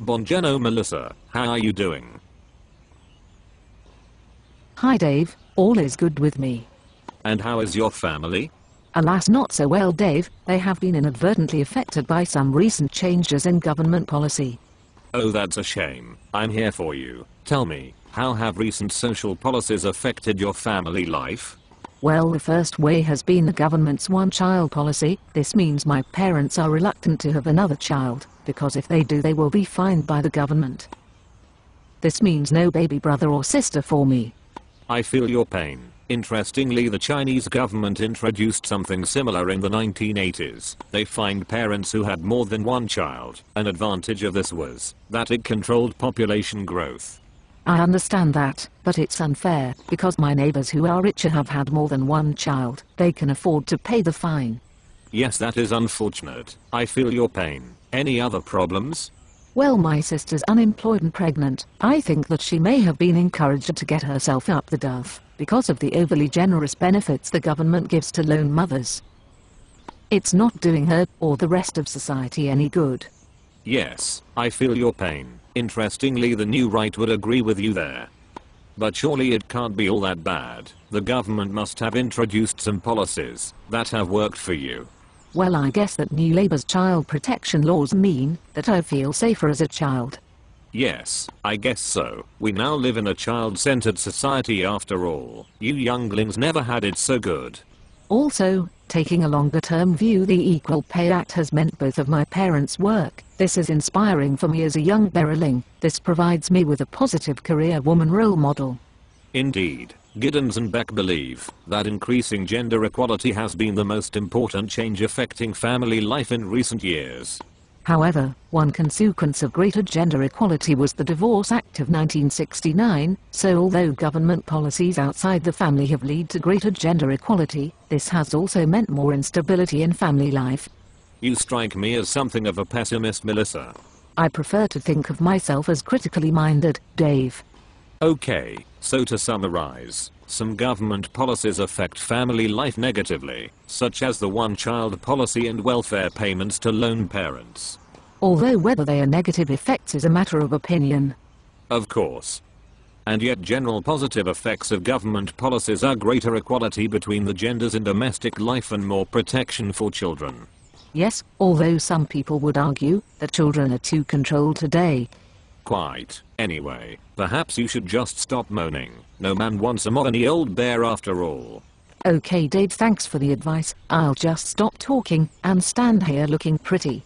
Bonjano Melissa, how are you doing? Hi Dave, all is good with me. And how is your family? Alas not so well Dave, they have been inadvertently affected by some recent changes in government policy. Oh that's a shame. I'm here for you. Tell me, how have recent social policies affected your family life? Well the first way has been the government's one-child policy, this means my parents are reluctant to have another child, because if they do they will be fined by the government. This means no baby brother or sister for me. I feel your pain. Interestingly the Chinese government introduced something similar in the 1980s. They fined parents who had more than one child. An advantage of this was that it controlled population growth. I understand that, but it's unfair, because my neighbors who are richer have had more than one child, they can afford to pay the fine. Yes that is unfortunate. I feel your pain. Any other problems? Well my sister's unemployed and pregnant, I think that she may have been encouraged to get herself up the duff, because of the overly generous benefits the government gives to lone mothers. It's not doing her, or the rest of society any good. Yes, I feel your pain. Interestingly the new right would agree with you there. But surely it can't be all that bad. The government must have introduced some policies that have worked for you. Well I guess that New Labour's child protection laws mean that I feel safer as a child. Yes, I guess so. We now live in a child-centered society after all. You younglings never had it so good. Also, taking a longer term view the Equal Pay Act has meant both of my parents work. This is inspiring for me as a young Berylling. This provides me with a positive career woman role model. Indeed, Giddens and Beck believe that increasing gender equality has been the most important change affecting family life in recent years. However, one consequence of greater gender equality was the Divorce Act of 1969, so although government policies outside the family have led to greater gender equality, this has also meant more instability in family life. You strike me as something of a pessimist, Melissa. I prefer to think of myself as critically minded, Dave. Okay, so to summarize, some government policies affect family life negatively, such as the one-child policy and welfare payments to lone parents. Although whether they are negative effects is a matter of opinion. Of course. And yet general positive effects of government policies are greater equality between the genders in domestic life and more protection for children. Yes, although some people would argue that children are too controlled today. Quite. Anyway, perhaps you should just stop moaning. No man wants a modern old bear after all. Okay Dave thanks for the advice, I'll just stop talking and stand here looking pretty.